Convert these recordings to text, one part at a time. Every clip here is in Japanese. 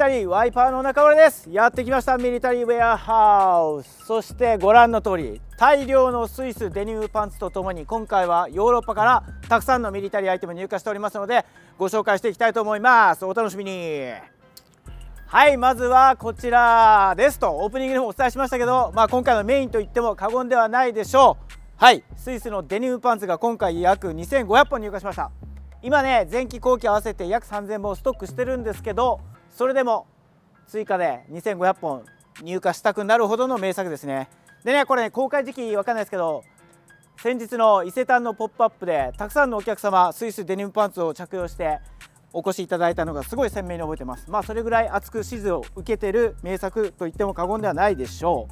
ミリタリーワイパーの中村です。やってきましたミリタリーウェアハウス。そしてご覧の通り大量のスイスデニムパンツとともに今回はヨーロッパからたくさんのミリタリーアイテム入荷しておりますのでご紹介していきたいと思います。お楽しみに。はいまずはこちらですと。オープニングでもお伝えしましたけど、まあ、今回のメインといっても過言ではないでしょう。はいスイスのデニムパンツが今回約2500本入荷しました。今ね前期後期合わせて約3000本ストックしてるんですけどそれでも追加で2500本入荷したくなるほどの名作ですね。でねこれね公開時期わかんないですけど先日の伊勢丹のポップアップでたくさんのお客様スイスデニムパンツを着用してお越しいただいたのがすごい鮮明に覚えてます。まあそれぐらい熱く指示を受けてる名作と言っても過言ではないでしょ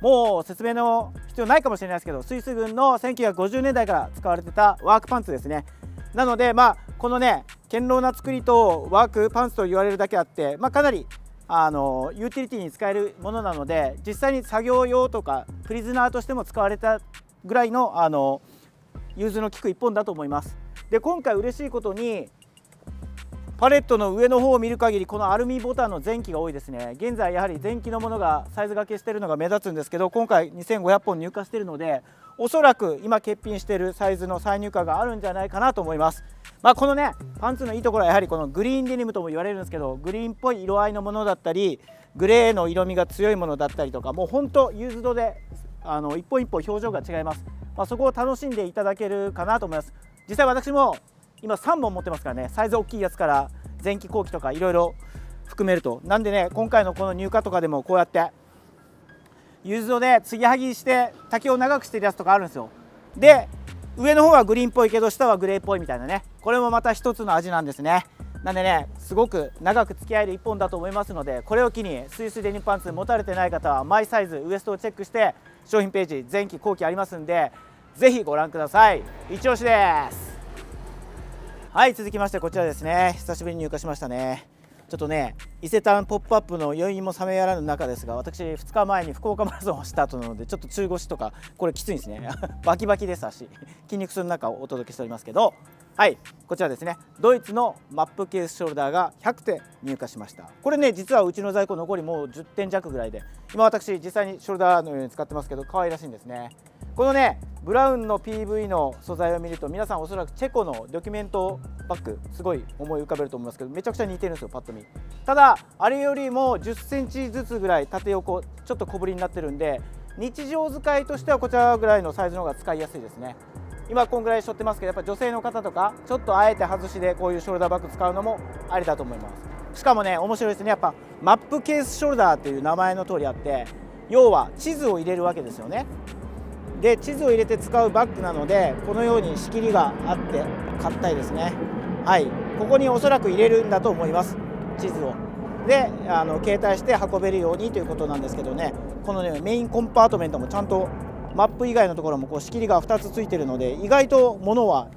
う。もう説明の必要ないかもしれないですけどスイス軍の1950年代から使われてたワークパンツですね。なのでまあこのね堅牢な作りとワークパンツと言われるだけあって、まあ、かなりあのユーティリティに使えるものなので実際に作業用とかプリズナーとしても使われたぐらいのあの融通の利く1本だと思います。で今回嬉しいことにパレットの上の方を見る限りこのアルミボタンの前期が多いですね現在やはり前期のものがサイズ掛けしているのが目立つんですけど今回2500本入荷しているのでおそらく今欠品しているサイズの再入荷があるんじゃないかなと思います。まあ、このねパンツのいいところはやはりこのグリーンデニムとも言われるんですけどグリーンっぽい色合いのものだったりグレーの色味が強いものだったりとかもうほんとユーズドであの一本一本表情が違います、まあ、そこを楽しんでいただけるかなと思います。実際私も今3本持ってますからねサイズ大きいやつから前期後期とかいろいろ含めると。なんでね今回のこの入荷とかでもこうやってユーズドで継ぎはぎして丈を長くしてるやつとかあるんですよ。で上の方はグリーンっぽいけど下はグレーっぽいみたいなね。これもまた一つの味なんですね。なんでねすごく長く付き合える1本だと思いますのでこれを機にスイスデニムパンツ持たれてない方はマイサイズウエストをチェックして商品ページ前期後期ありますんでぜひご覧ください。一押しです。はい続きましてこちらですね。久しぶりに入荷しましたね。ちょっとね伊勢丹ポップアップの余韻も冷めやらぬ中ですが私2日前に福岡マラソンをした後なのでちょっと中腰とかこれきついんですね。バキバキです足。筋肉痛の中をお届けしておりますけど。はいこちらですね。ドイツのマップケースショルダーが100点入荷しました。これね実はうちの在庫残りもう10点弱ぐらいで今私実際にショルダーのように使ってますけど可愛らしいんですね。このねブラウンの PV の素材を見ると皆さんおそらくチェコのドキュメントバッグすごい思い浮かべると思いますけどめちゃくちゃ似てるんですよパッと見。ただあれよりも1 0センチずつぐらい縦横ちょっと小ぶりになってるんで日常使いとしてはこちらぐらいのサイズの方が使いやすいですね。今こんぐらい背負ってますけどやっぱ女性の方とかちょっとあえて外しでこういうショルダーバッグ使うのもありだと思います。しかもね面白いですね。やっぱマップケースショルダーっていう名前の通りあって要は地図を入れるわけですよね。で地図を入れて使うバッグなのでこのように仕切りがあって硬いですね。はい。ここにおそらく入れるんだと思います。地図を。であの携帯して運べるようにということなんですけどね。このねメインコンパートメントもちゃんとマップ以外のところもこう仕切りが2つついてるので意外と物は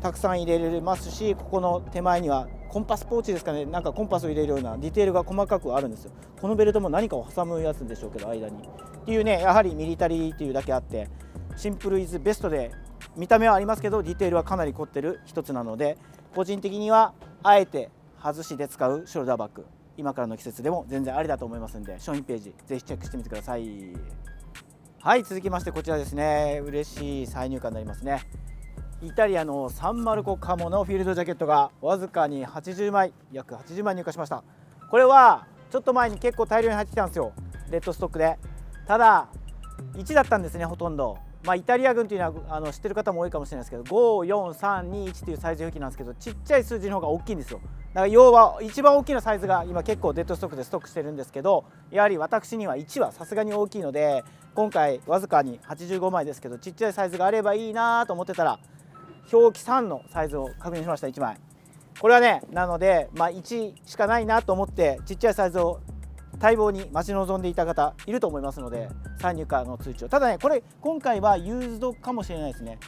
たくさん入れれますしここの手前にはコンパスポーチですかね。なんかコンパスを入れるようなディテールが細かくあるんですよ。このベルトも何かを挟むやつでしょうけど間に。っていうねやはりミリタリーっていうだけあってシンプルイズベストで見た目はありますけどディテールはかなり凝ってる一つなので個人的にはあえて外しで使うショルダーバッグ。今からの季節でも全然ありだと思いますんで商品ページぜひチェックしてみてください。はい続きましてこちらですね。嬉しい再入荷になりますね。イタリアのサンマルコカモのフィールドジャケットがわずかに80枚約80枚入荷しました。これはちょっと前に結構大量に入ってきたんですよ。レッドストックで。ただ1だったんですねほとんど。まあ、イタリア軍というのはあの知ってる方も多いかもしれないですけど54321というサイズ表記なんですけどちっちゃい数字の方が大きいんですよ。だから要は一番大きなサイズが今結構デッドストックでストックしてるんですけどやはり私には1はさすがに大きいので今回わずかに85枚ですけどちっちゃいサイズがあればいいなと思ってたら表記3のサイズを確認しました1枚。これはねなので、まあ、1しかないなと思ってちっちゃいサイズを待望に待ち望んでいた方いると思いますので参入荷の通知を。ただねこれ今回はユーズドかもしれないですね。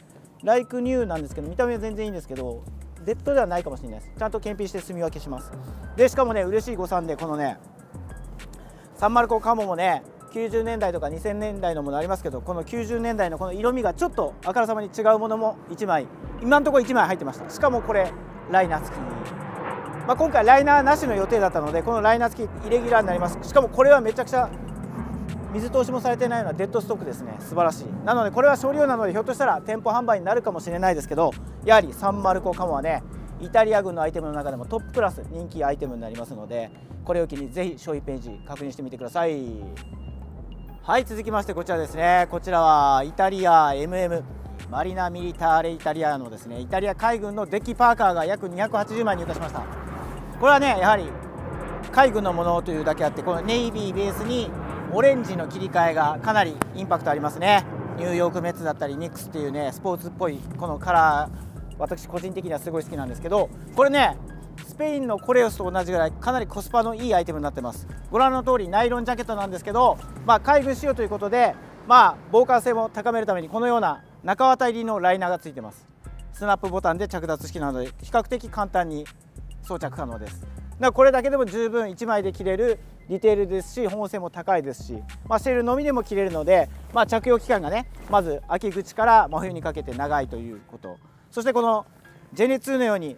ライクニューなんですけど見た目は全然いいんですけどデッドではないかもしれないです。ちゃんと検品して住み分けします。でしかもね嬉しい誤算でこのねサンマルコカモもね90年代とか2000年代のものありますけどこの90年代のこの色味がちょっとあからさまに違うものも1枚今のところ1枚入ってました。しかもこれライナー付き。まあ、今回ライナーなしの予定だったのでこのライナー付きイレギュラーになります。しかもこれはめちゃくちゃ水通しもされてないようなデッドストックですね。素晴らしい。なのでこれは少量なのでひょっとしたら店舗販売になるかもしれないですけどやはりサンマルコカモはねイタリア軍のアイテムの中でもトップクラス人気アイテムになりますのでこれを機にぜひ商品ページ確認してみてください。はい続きましてこちらですね。こちらはイタリア MM マリナ・ミリターレ・イタリアのですねイタリア海軍のデッキパーカーが約280枚入荷しました。これはねやはり海軍のものというだけあってこのネイビーベースにオレンジの切り替えがかなりインパクトありますね。ニューヨークメッツだったりニックスっていうねスポーツっぽいこのカラー私個人的にはすごい好きなんですけどこれねスペインのコレオスと同じぐらいかなりコスパのいいアイテムになってます。ご覧の通りナイロンジャケットなんですけど、まあ、海軍仕様ということで、まあ、防寒性も高めるためにこのような中綿入りのライナーがついてます。スナップボタンで着脱式なので比較的簡単に装着可能です。だからこれだけでも十分1枚で着れるディテールですし保温性も高いですし、まあ、シェルのみでも着れるので、まあ、着用期間がねまず秋口から真冬にかけて長いということ。そしてこのジェネ2のように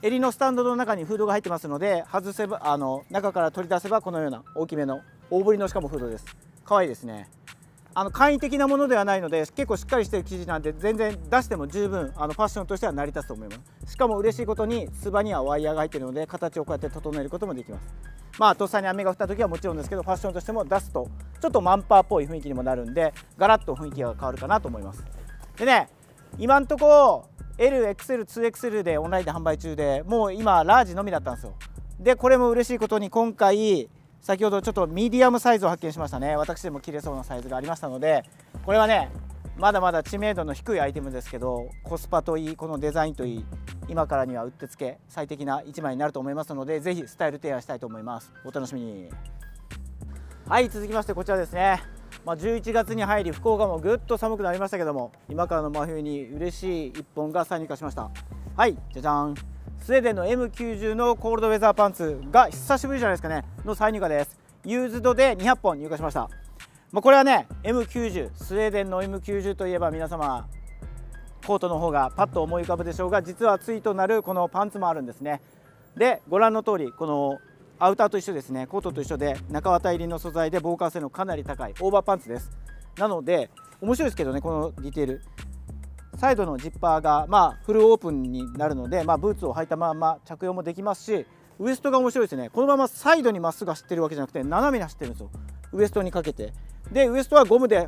襟のスタンドの中にフードが入ってますので外せばあの中から取り出せばこのような大きめの大ぶりのしかもフードです。可愛いですね。あの簡易的なものではないので結構しっかりしてる生地なんで全然出しても十分あのファッションとしては成り立つと思います。しかも嬉しいことにつばにはワイヤーが入っているので形をこうやって整えることもできます。まあとっさに雨が降った時はもちろんですけどファッションとしても出すとちょっとマンパーっぽい雰囲気にもなるんでガラッと雰囲気が変わるかなと思います。でね今んとこ LXL2XL でオンラインで販売中でもう今ラージのみだったんですよ。でこれも嬉しいことに今回先ほどちょっとミディアムサイズを発見しましたね。私でも着れそうなサイズがありましたのでこれはねまだまだ知名度の低いアイテムですけどコスパといいこのデザインといい今からにはうってつけ最適な1枚になると思いますのでぜひスタイル提案したいと思います。お楽しみに。はい続きましてこちらですね。まあ、11月に入り福岡もぐっと寒くなりましたけども今からの真冬に嬉しい1本が再入荷しました。はいじゃじゃん。スウェーデンの M90 のコールドウェザーパンツが久しぶりじゃないですかね。の再入荷です。ユーズドで200本入荷しました。まあ、これはね M90 スウェーデンの M90 といえば皆様コートの方がパッと思い浮かぶでしょうが実は対となるこのパンツもあるんですね。でご覧の通りこのアウターと一緒ですね。コートと一緒で中綿入りの素材で防寒性のかなり高い。オーバーパンツです。なので面白いですけどねこのディテール。サイドのジッパーがまあフルオープンになるので、まあ、ブーツを履いたまま着用もできますしウエストが面白いですね。このままサイドにまっすぐ走ってるわけじゃなくて斜めに走ってるんですよ。ウエストにかけて。でウエストはゴムで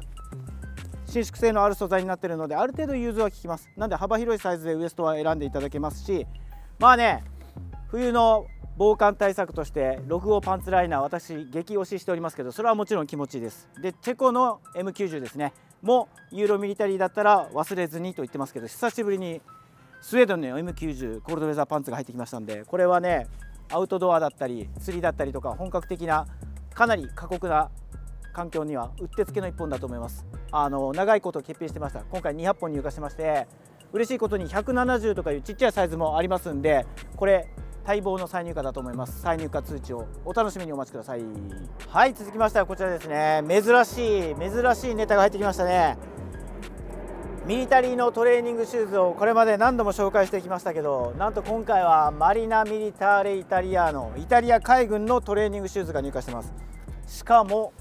伸縮性のある素材になっているのである程度融通は効きます。なので幅広いサイズでウエストは選んでいただけますしまあね冬の防寒対策として6号パンツライナー私激推ししておりますけどそれはもちろん気持ちいいです。でチェコの M90 ですね。もユーロミリタリーだったら忘れずにと言ってますけど久しぶりにスウェーデンの M90 コールドウェザーパンツが入ってきましたんでこれはねアウトドアだったり釣りだったりとか本格的なかなり過酷な環境にはうってつけの1本だと思います。あの長いこと欠品してました。今回200本入荷してまして嬉しいことに170とかいうちっちゃいサイズもありますんでこれ待望の再入荷だと思います。再入荷通知をお楽しみにお待ちください。はい続きましてはこちらですね。珍しい珍しいネタが入ってきましたね。ミリタリーのトレーニングシューズをこれまで何度も紹介してきましたけどなんと今回はマリナ・ミリターレ・イタリアのイタリア海軍のトレーニングシューズが入荷してます。しかも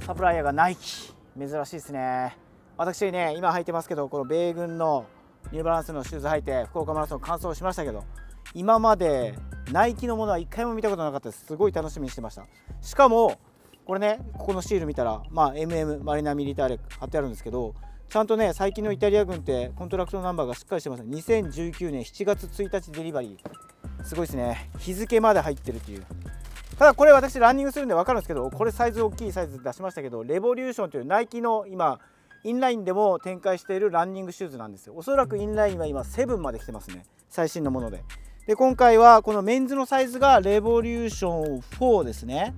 サプライヤーがナイキ。珍しいですね。私ね今履いてますけどこの米軍のニューバランスのシューズ履いて福岡マラソン完走しましたけど今までナイキのものは一回も見たことなかったです。すごい楽しみにしてました。しかもこれねここのシール見たらまあ MM マリナミリターレ貼ってあるんですけどちゃんとね最近のイタリア軍ってコントラクトナンバーがしっかりしてます2019年7月1日デリバリー。すごいですね。日付まで入ってるっていう。ただこれ私ランニングするんで分かるんですけどこれサイズ大きいサイズ出しましたけどレボリューションというナイキの今インラインでも展開しているランニングシューズなんですよ。おそらくインラインは今7まで来てますね。最新のもので。で今回はこのメンズのサイズがレボリューション4ですね。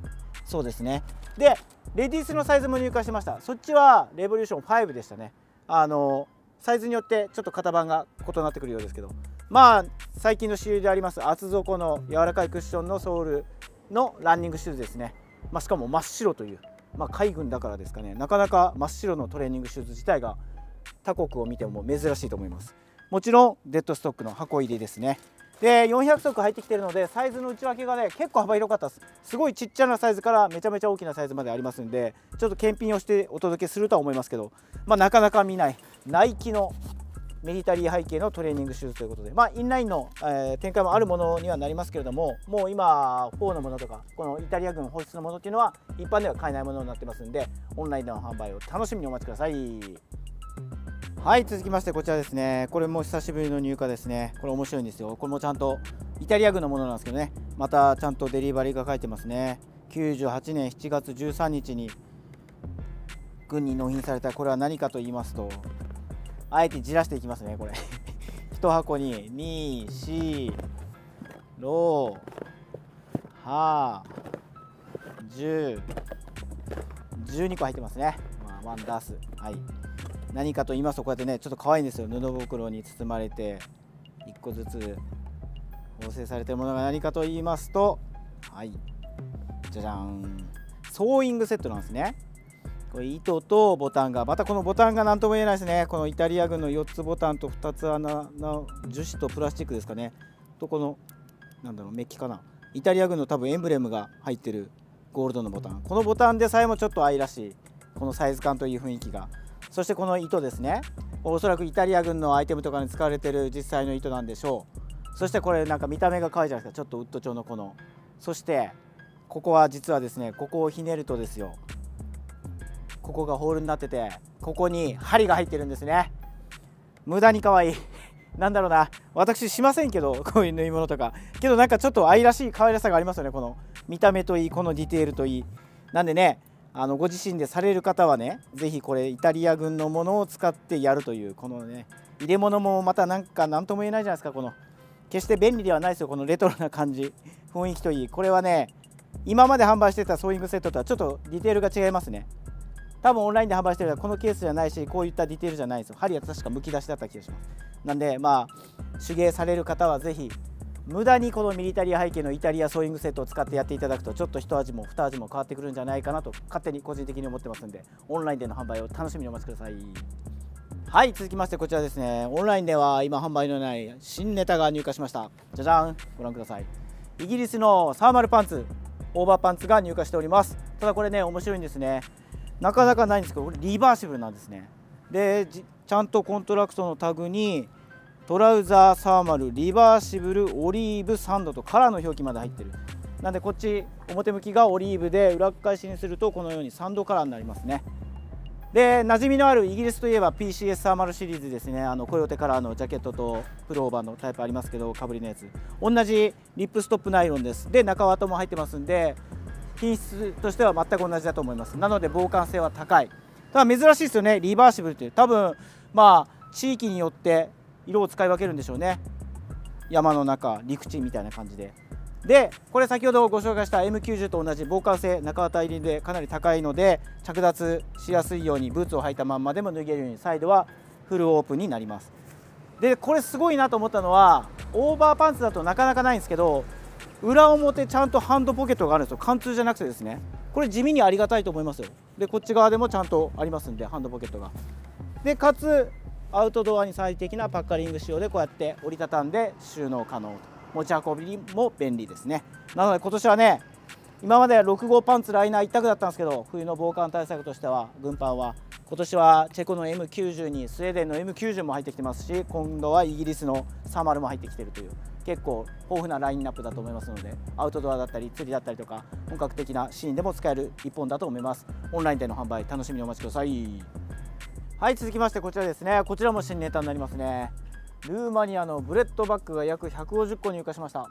そうですね。でレディースのサイズも入荷しました。そっちはレボリューション5でしたね。あのサイズによってちょっと型番が異なってくるようですけど。まあ最近の主流であります厚底の柔らかいクッションのソールのランニングシューズですね、まあ、しかも真っ白という、まあ、海軍だからですかね。なかなか真っ白のトレーニングシューズ自体が他国を見ても珍しいと思います。もちろんデッドストックの箱入りですね。で400足入ってきてるのでサイズの内訳がね結構幅広かったです。すごいちっちゃなサイズからめちゃめちゃ大きなサイズまでありますんでちょっと検品をしてお届けするとは思いますけどまあなかなか見ないナイキのミリタリー背景のトレーニングシューズということで、まあ、インラインの、えー、展開もあるものにはなりますけれどももう今4のものとかこのイタリア軍保湿のものっていうのは一般では買えないものになってますんでオンラインでの販売を楽しみにお待ちください。はい続きましてこちらですね。これも久しぶりの入荷ですね。これ面白いんですよ。これもちゃんとイタリア軍のものなんですけどね。またちゃんとデリバリーが書いてますね。98年7月13日に軍に納品された。これは何かと言いますとあえてじらしていきますねこれ。1箱に2 4 6 8 1 0 12個入ってますね、まあ、ワンダース。はい。何かと言いますとこうやってねちょっと可愛いんですよ。布袋に包まれて1個ずつ合成されてるものが何かと言いますとはい。じゃじゃん。ソーイングセットなんですね。これ糸とボタンがまたこのボタンが何とも言えないですね。このイタリア軍の4つボタンと2つ穴の樹脂とプラスチックですかね。とこのなんだろうメッキかな。イタリア軍の多分エンブレムが入ってるゴールドのボタン。このボタンでさえもちょっと愛らしいこのサイズ感という雰囲気が。そしてこの糸ですね。おそらくイタリア軍のアイテムとかに使われてる実際の糸なんでしょう。そしてこれなんか見た目が可愛いじゃないですか。ちょっとウッド調のこの。そしてここは実はですねここをひねるとですよ。ここがホールになっててここに針が入ってるんですね。無駄に可愛い。なんだろうな。私しませんけどこういう縫い物とか。けどなんかちょっと愛らしい可愛らしさがありますよね。この見た目といいこのディテールといい。なんでねあのご自身でされる方はね是非これイタリア軍のものを使ってやるというこのね入れ物もまたなんか何とも言えないじゃないですかこの決して便利ではないですよこのレトロな感じ雰囲気といい。これはね今まで販売してたソーイングセットとはちょっとディテールが違いますね。多分オンラインで販売してるのはこのケースじゃないしこういったディテールじゃないですよ。針は確かむき出しだった気がします。なんでまあ手芸される方はぜひ無駄にこのミリタリア背景のイタリアソーイングセットを使ってやっていただくとちょっと一味も二味も変わってくるんじゃないかなと勝手に個人的に思ってますんでオンラインでの販売を楽しみにお待ちください。はい続きましてこちらですねオンラインでは今販売のない新ネタが入荷しました。じゃじゃんご覧ください。イギリスのサーマルパンツオーバーパンツが入荷しております。ただこれね面白いんですね。なかなかないんですけどこれリバーシブルなんですね。でちゃんとコントラクトのタグに trouser thermal reversible olive sand とカラーの表記まで入ってる。なんでこっち表向きがオリーブで裏返しにするとこのようにサンドカラーになりますね。で馴染みのあるイギリスといえば PCS サーマルシリーズですね。あのコヨーテカラーのジャケットとプルオーバーのタイプありますけどかぶりのやつ。同じリップストップナイロンです。で中綿も入ってますんで品質としては全く同じだと思います。なので防寒性は高い。ただ珍しいですよね。リバーシブルって。多分まあ地域によって色を使い分けるんでしょうね。山の中陸地みたいな感じで。でこれ先ほどご紹介した M90 と同じ防寒性中綿入りでかなり高いので着脱しやすいようにブーツを履いたまんまでも脱げるようにサイドはフルオープンになります。でこれすごいなと思ったのはオーバーパンツだとなかなかないんですけど裏表ちゃんとハンドポケットがあるんですよ。貫通じゃなくてですね。これ地味にありがたいと思いますよ。でこっち側でもちゃんとありますんでハンドポケットが。でかつアウトドアに最適なパッカリング仕様でこうやって折りたたんで収納可能持ち運びも便利ですね。なので今年はね今まで6号パンツライナー一択だったんですけど冬の防寒対策としては軍パンは今年はチェコの M90 にスウェーデンの M90 も入ってきてますし今度はイギリスのサーマルも入ってきてるという結構豊富なラインナップだと思いますのでアウトドアだったり釣りだったりとか本格的なシーンでも使える1本だと思います。オンラインでの販売楽しみにお待ちください。はい続きましてこちらですね。こちらも新ネタになりますね。ルーマニアのブレッドバッグが約150個入荷しました。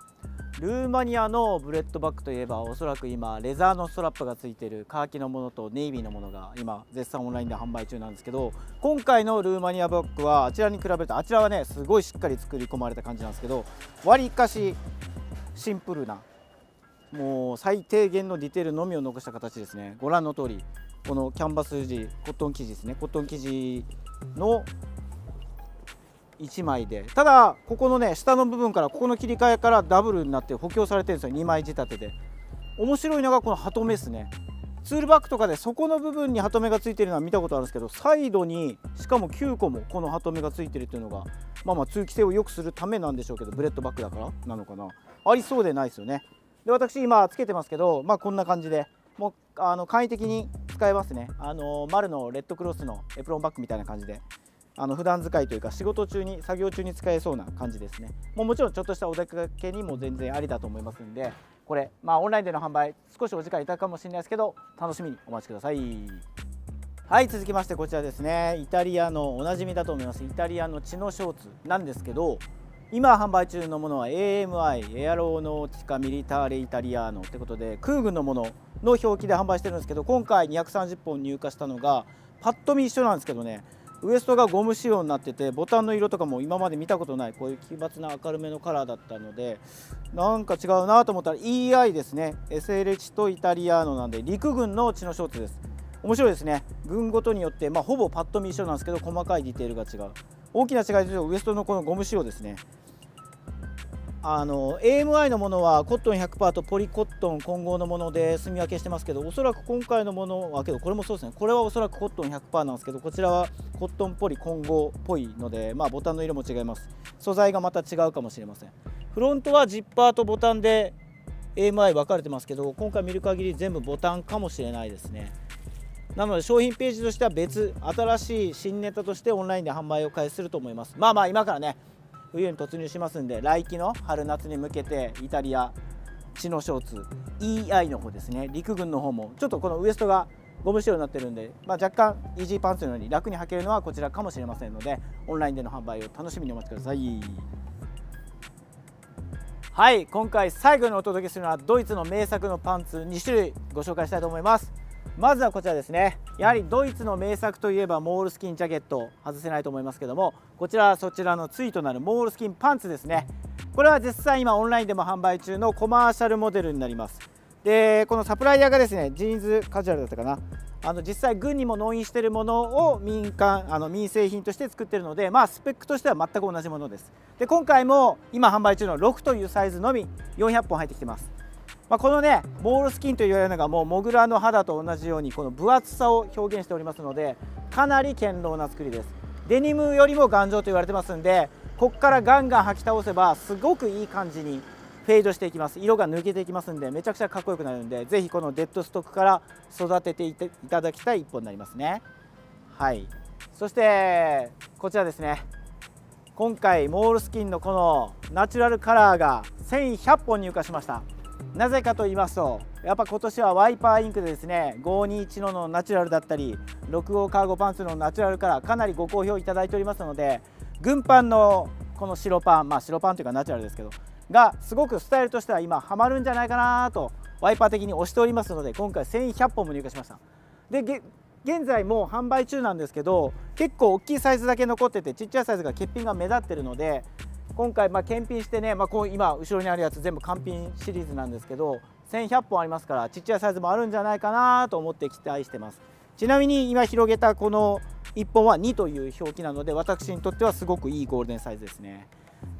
ルーマニアのブレッドバッグといえばおそらく今レザーのストラップがついてるカーキのものとネイビーのものが今絶賛オンラインで販売中なんですけど今回のルーマニアバッグはあちらに比べるとあちらはねすごいしっかり作り込まれた感じなんですけどわりかしシンプルなもう最低限のディテールのみを残した形ですね。ご覧の通り。このキャンバス地コットン生地ですね。コットン生地の1枚で。ただここのね下の部分からここの切り替えからダブルになって補強されてるんですよ。2枚仕立てで。面白いのがこのハトメですね。ツールバックとかで底の部分にハトメがついてるのは見たことあるんですけどサイドにしかも9個もこのハトメがついてるっていうのがまあまあ通気性を良くするためなんでしょうけどブレッドバックだからなのかな。ありそうでないですよね。で私今つけてますけどまあこんな感じで。もうあの簡易的に使えますね。あの丸のレッドクロスのエプロンバッグみたいな感じであの普段使いというか仕事中に作業中に使えそうな感じですね。もうもちろんちょっとしたお出かけにも全然ありだと思いますんでこれまあオンラインでの販売少しお時間いただくかもしれないですけど楽しみにお待ちください。はい続きましてこちらですね。イタリアのおなじみだと思います。イタリアのチノショーツなんですけど今販売中のものは AMI エアローノーティカミリターレイタリアーノってことで空軍のものの表記で販売してるんですけど今回230本入荷したのがパッと見一緒なんですけどね。ウエストがゴム仕様になっててボタンの色とかも今まで見たことないこういう奇抜な明るめのカラーだったのでなんか違うなと思ったら EI ですね。SLH とイタリアーノなんで陸軍の血のショーツです。面白いですね。軍ごとによって、まあ、ほぼパッと見一緒なんですけど細かいディテールが違う。大きな違いというとウエストのこのゴム仕様ですね。あの AMI のものはコットン100%とポリコットン混合のもので住み分けしてますけどおそらく今回のものはけどこれもそうですね。これはおそらくコットン100%なんですけどこちらはコットンポリ混合っぽいのでまあボタンの色も違います。素材がまた違うかもしれません。フロントはジッパーとボタンで AMI 分かれてますけど今回見る限り全部ボタンかもしれないですね。なので商品ページとしては別新しい新ネタとしてオンラインで販売を開始すると思います。まあまあ今からね冬に突入しますんで来季の春夏に向けてイタリアチノショーツ EI の方ですね。陸軍の方もちょっとこのウエストがゴム仕様になってるんで、まあ、若干イージーパンツのように楽に履けるのはこちらかもしれませんのでオンラインでの販売を楽しみにお待ちください。はい今回最後にお届けするのはドイツの名作のパンツ2種類ご紹介したいと思います。まずはこちらですね。やはりドイツの名作といえばモールスキンジャケット外せないと思いますけどもこちらはそちらの対となるモールスキンパンツですね。これは実際今オンラインでも販売中のコマーシャルモデルになります。でこのサプライヤーがですねジーンズカジュアルだったかな。あの実際軍にも納品しているものを民間あの民生品として作っているのでまあスペックとしては全く同じものです。で今回も今販売中の6というサイズのみ400本入ってきてます。まあ、このねモールスキンと言われるのがもうモグラの肌と同じようにこの分厚さを表現しておりますのでかなり堅牢な作りです。デニムよりも頑丈と言われてますんでここからガンガン履き倒せばすごくいい感じにフェードしていきます。色が抜けていきますんでめちゃくちゃかっこよくなるんでぜひこのデッドストックから育てていただきたい一本になりますね。はい。そしてこちらですね。今回モールスキンのこのナチュラルカラーが1100本入荷しました。なぜかと言いますとやっぱ今年はワイパーインクでですね521のナチュラルだったり6号カーゴパンツのナチュラルからかなりご好評いただいておりますので軍パンのこの白パンまあ白パンというかナチュラルですけどがすごくスタイルとしては今ハマるんじゃないかなとワイパー的に推しておりますので今回1100本も入荷しました。で現在もう販売中なんですけど結構大きいサイズだけ残っててちっちゃいサイズが欠品が目立ってるので今回まあ検品してね、まあ、こう今後ろにあるやつ全部完品シリーズなんですけど1100本ありますからちっちゃいサイズもあるんじゃないかなと思って期待してます。ちなみに今広げたこの1本は2という表記なので私にとってはすごくいいゴールデンサイズですね。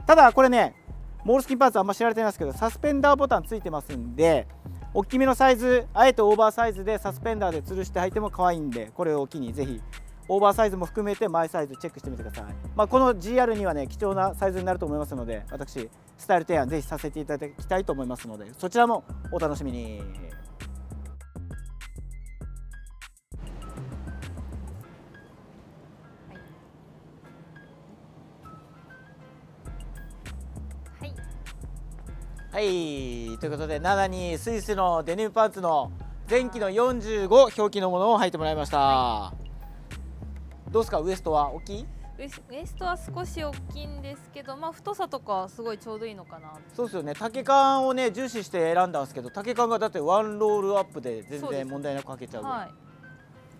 ただこれねモールスキンパーツあんま知られてないですけどサスペンダーボタンついてますんで大きめのサイズあえてオーバーサイズでサスペンダーで吊るして履いても可愛いんでこれを機にぜひオーバーサイズも含めてマイサイズチェックしてみてください、まあ、この GR にはね貴重なサイズになると思いますので私スタイル提案ぜひさせていただきたいと思いますのでそちらもお楽しみに。はい、ということで7にスイスのデニムパンツの前期の45表記のものを履いてもらいました、はいどうですか？ウエストは？大きい？ウエストは少し大きいんですけど、まあ、太さとかすごいちょうどいいのかな。そうですよね。丈感をね重視して選んだんですけど丈感がだってワンロールアップで全然問題なくかけちゃうはい、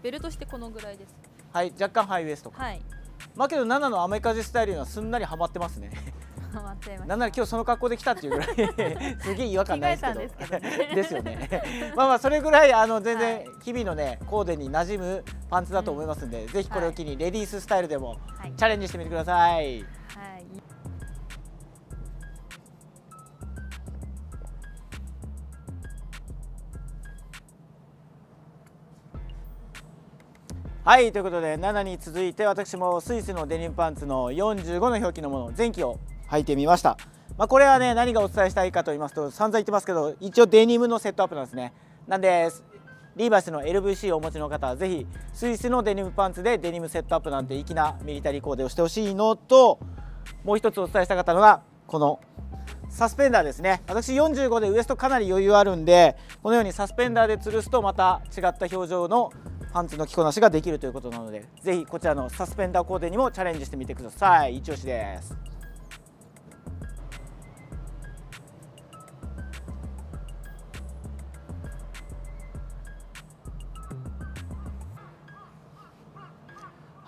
ベルトしてこのぐらいです。はい若干ハイウエストはい。まあけど7のアメカジスタイルにはすんなりはまってますねなんなら今日その格好で来たっていうぐらい すげえ違和感ないですけど。ですよね。まあまあそれぐらいあの全然日々のねコーデに馴染むパンツだと思いますんで、うん、ぜひこれを機にレディーススタイルでもチャレンジしてみてください、はい。はいということで7に続いて私もスイスのデニムパンツの45の表記のもの前期を履いてみました。まあ、これはね何がお伝えしたいかと言いますと散々言ってますけど一応デニムのセットアップなんですね。なんでリーバイスの LVC をお持ちの方はぜひスイスのデニムパンツでデニムセットアップなんて粋なミリタリーコーデをしてほしいのともう一つお伝えしたかったのがこのサスペンダーですね。私45でウエストかなり余裕あるんでこのようにサスペンダーで吊るすとまた違った表情のパンツの着こなしができるということなのでぜひこちらのサスペンダーコーデにもチャレンジしてみてください。一押しです。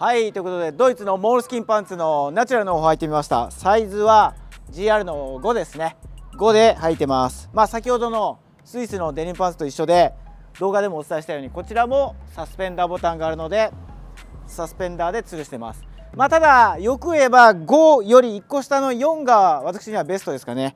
はいということでドイツのモールスキンパンツのナチュラルの方履いてみました。サイズは GR の5ですね。5で履いてます。まあ先ほどのスイスのデニムパンツと一緒で動画でもお伝えしたようにこちらもサスペンダーボタンがあるのでサスペンダーで吊るしてます。まあただよく言えば5より1個下の4が私にはベストですかね。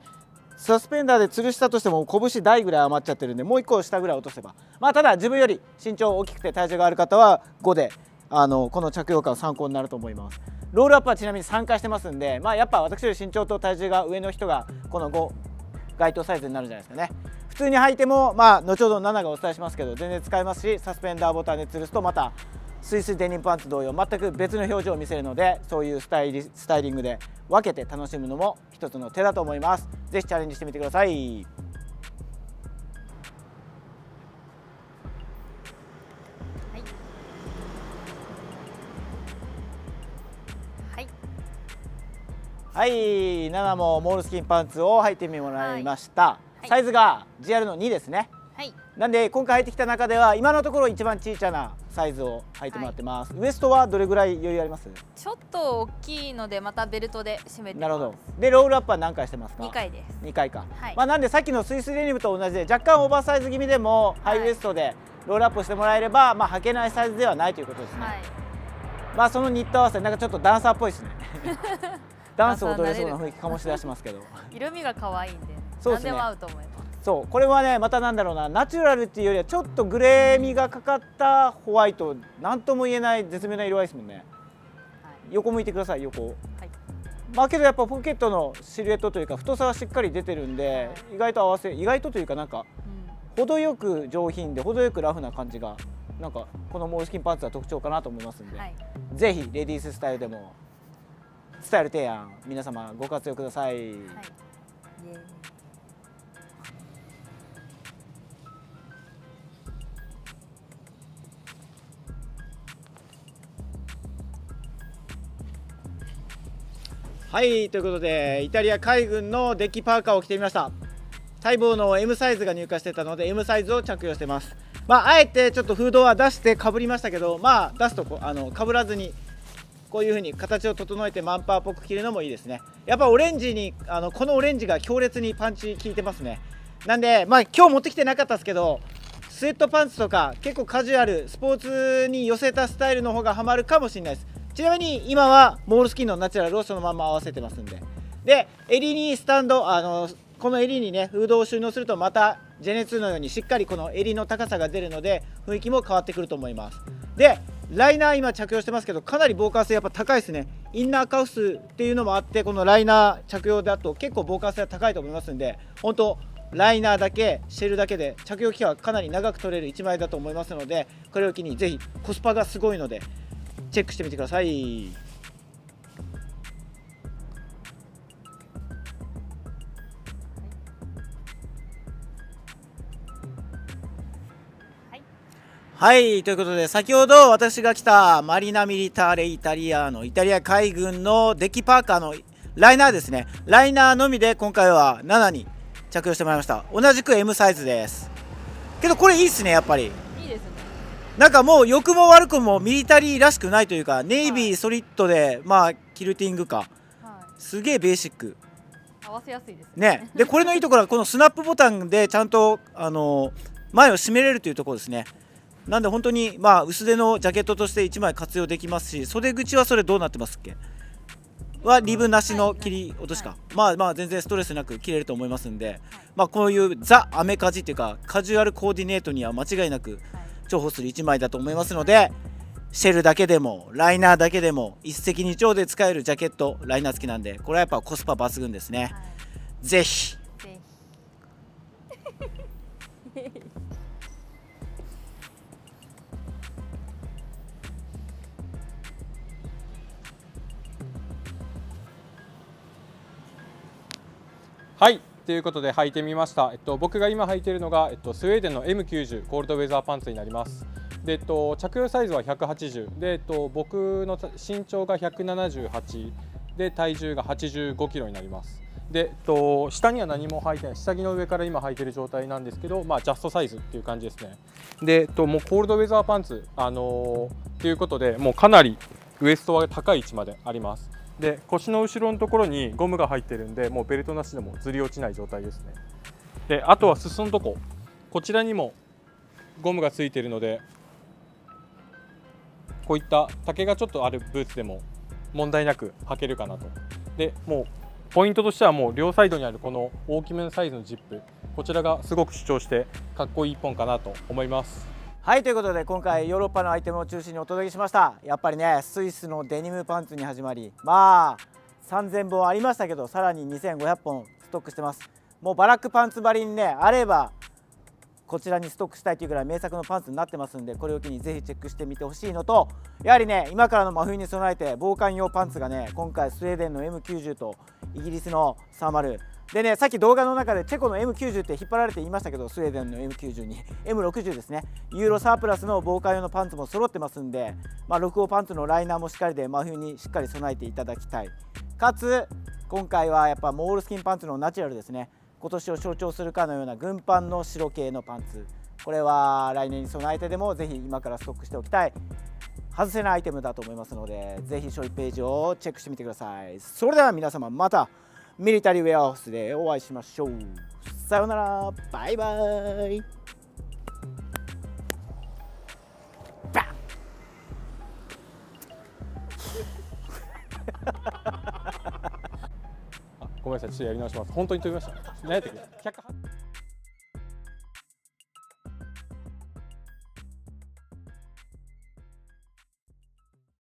サスペンダーで吊るしたとしても拳大ぐらい余っちゃってるんでもう1個下ぐらい落とせば。まあただ自分より身長大きくて体重がある方は5であのこの着用感参考になると思います。ロールアップはちなみに3回してますんでまあやっぱ私より身長と体重が上の人がこの5該当サイズになるんじゃないですかね。普通に履いてもまあ後ほど7がお伝えしますけど全然使えますしサスペンダーボタンで吊るすとまたスイスデニムパンツ同様全く別の表情を見せるのでそういうスタイリスタイリングで分けて楽しむのも一つの手だと思います。是非チャレンジしてみてください。はい7もモールスキンパンツを履いてみもらいました、はい、サイズが GR の2ですね、はい、なんで今回履いてきた中では今のところ一番小さなサイズを履いてもらってます、はい、ウエストはどれぐらい余裕あります？ちょっと大きいのでまたベルトで締めてなるほど。でロールアップは何回してますか？2回です。2回か、はい、まあなんでさっきのスイスデニムと同じで若干オーバーサイズ気味でもハイウエストでロールアップしてもらえれば、まあ履けないサイズではないということですね、まあそのニット合わせなんかちょっとダンサーっぽいですね ダンス踊れそうな雰囲気醸し出しますけど。色味が可愛いんでそうですね。合うと思います。そうこれはねまたなんだろうな。ナチュラルっていうよりはちょっとグレー味がかかったホワイトなんとも言えない絶妙な色合いですもんね、はい、横向いてください横、はい、まあけどやっぱポケットのシルエットというか太さはしっかり出てるんで、意外と合わせ意外とというかなんか、うん、程よく上品で程よくラフな感じがなんかこのモールスキンパンツは特徴かなと思いますんで、はい、ぜひレディーススタイルでもスタイル提案皆様ご活用ください、はいはい、ということでイタリア海軍のデッキパーカーを着てみました。待望の M サイズが入荷してたので M サイズを着用してます。まあ、あえてちょっとフードは出してかぶりましたけどまあ出すとこあのかぶらずにこういう風に形を整えてマンパーっぽく着るのもいいですね。やっぱオレンジにあのこのオレンジが強烈にパンチ効いてますね。なんでまあ今日持ってきてなかったですけどスウェットパンツとか結構カジュアルスポーツに寄せたスタイルの方がハマるかもしれないです。ちなみに今はモールスキンのナチュラルをそのまま合わせてますんで。で襟にスタンドあのこの襟にねフードを収納するとまたジェネ2のようにしっかりこの襟の高さが出るので雰囲気も変わってくると思います。でライナー今着用してますけどかなり防寒性やっぱ高いですね。インナーカウスっていうのもあってこのライナー着用だと結構防寒性は高いと思いますんで本当ライナーだけシェルだけで着用期間はかなり長く取れる1枚だと思いますのでこれを機にぜひコスパがすごいのでチェックしてみてください。はいということで先ほど私が来たマリナ・ミリターレ・イタリアのイタリア海軍のデッキパーカーのライナーですね。ライナーのみで今回は7に着用してもらいました。同じく M サイズです。けどこれいいっすねやっぱり。いいですね。なんかもう良くも悪くもミリタリーらしくないというかネイビーソリッドで、まあキルティングか、はい、すげえベーシック。合わせやすいですね。ね。でこれのいいところはこのスナップボタンでちゃんとあの前を閉めれるというところですねなんで本当にまあ薄手のジャケットとして1枚活用できますし袖口はそれどうなってますっけ？はリブなしの切り落としか、まあまあ全然ストレスなく切れると思いますんで、まあこういうザ・アメカジっていうかカジュアルコーディネートには間違いなく重宝する1枚だと思いますのでシェルだけでもライナーだけでも一石二鳥で使えるジャケットライナー付きなんでこれはやっぱコスパ抜群ですね、はい。ぜひはい。ということで履いてみました、えっと、僕が今履いているのが、えっと、スウェーデンの M90 コールドウェザーパンツになります。で、えっと、着用サイズは180で、えっと、僕の身長が178で体重が85キロになります。で、えっと、下には何も履いてない。下着の上から今履いてる状態なんですけど、まあ、ジャストサイズっていう感じですね。で、えっと、もうコールドウェザーパンツ、あのーということでもうかなりウエストは高い位置まであります。で腰の後ろのところにゴムが入ってるんでもうベルトなしでもずり落ちない状態ですね。であとは裾のとこ。こちらにもゴムがついているのでこういった丈がちょっとあるブーツでも問題なく履けるかなと。でもうポイントとしてはもう両サイドにあるこの大きめのサイズのジップこちらがすごく主張してかっこいい一本かなと思います。はいということで今回ヨーロッパのアイテムを中心にお届けしました。やっぱりねスイスのデニムパンツに始まりまあ3000本ありましたけどさらに2500本ストックしてます。もうバラックパンツばりにねあればこちらにストックしたいというぐらい名作のパンツになってますんでこれを機にぜひチェックしてみてほしいのとやはりね今からの真冬に備えて防寒用パンツがね今回スウェーデンの M90 とイギリスの30でねさっき動画の中でチェコの M90 って引っ張られて言いましたけどスウェーデンの M90 に。M60 ですね。ユーロサープラスの防寒用のパンツも揃ってますんで、まあ、6号パンツのライナーもしっかりで真冬にしっかり備えていただきたい。かつ今回はやっぱモールスキンパンツのナチュラルですね。今年を象徴するかのような軍パンの白系のパンツ。これは来年に備えてでもぜひ今からストックしておきたい。外せないアイテムだと思いますのでぜひ勝利ページをチェックしてみてください。それでは皆様またミリタリーウェアハウスでお会いしましょう。さようなら。バイバイ。バン あごめんなさい。ちょっとやり直します。本当に飛びました。何やったっけ108